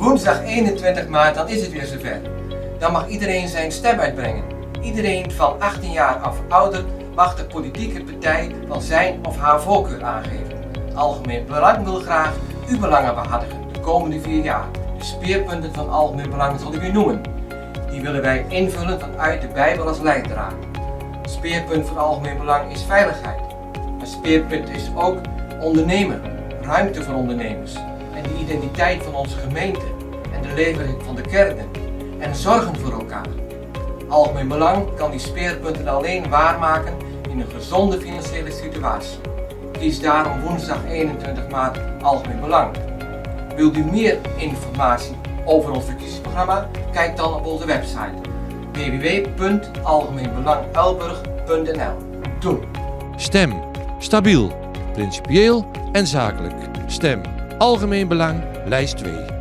Woensdag 21 maart, dan is het weer zover. Dan mag iedereen zijn stem uitbrengen. Iedereen van 18 jaar of ouder mag de politieke partij van zijn of haar voorkeur aangeven. Algemeen Belang wil graag uw belangen behartigen de komende vier jaar. De speerpunten van Algemeen Belang zal ik u noemen. Die willen wij invullen vanuit de Bijbel als leidraad. Speerpunt van Algemeen Belang is veiligheid. Een speerpunt is ook ondernemen, ruimte voor ondernemers en de identiteit van onze gemeente de levering van de kerken en zorgen voor elkaar. Algemeen Belang kan die speerpunten alleen waarmaken in een gezonde financiële situatie. Kies daarom woensdag 21 maart Algemeen Belang. Wilt u meer informatie over ons verkiezingsprogramma? Kijk dan op onze website www.algemeenbelangelburg.nl Doen! Stem. Stabiel. Principieel en zakelijk. Stem. Algemeen Belang, lijst 2.